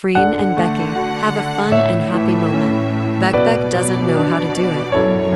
Freen and Becky have a fun and happy moment. Beck Beck doesn't know how to do it.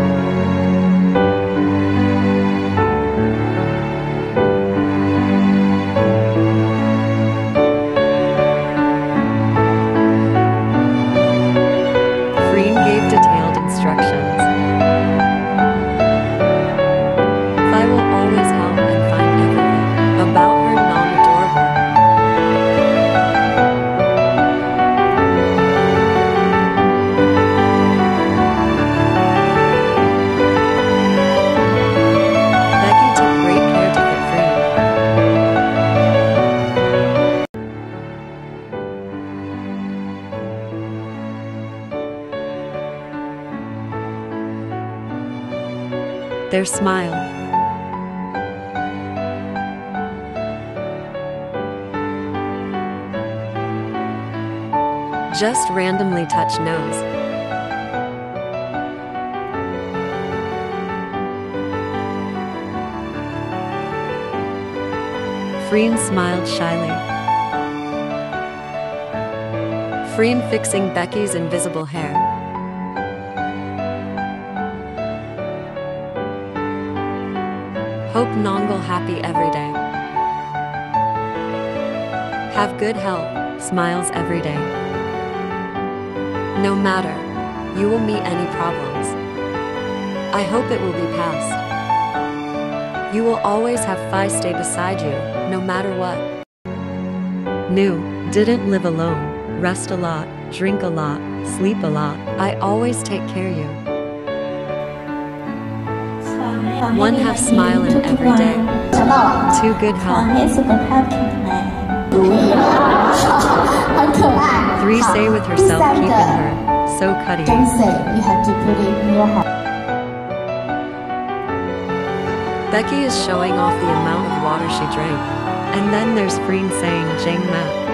Their smile. Just randomly touch nose. Freen smiled shyly. Freen fixing Becky's invisible hair. Hope Nongle happy every day. Have good health, smiles every day. No matter, you will meet any problems. I hope it will be past. You will always have Phi stay beside you, no matter what. New, didn't live alone, rest a lot, drink a lot, sleep a lot. I always take care you. One half smile in every day. Two good health. Three say with herself, keeping her. So cutting. Becky is showing off the amount of water she drank. And then there's Freen saying, Jing Ma.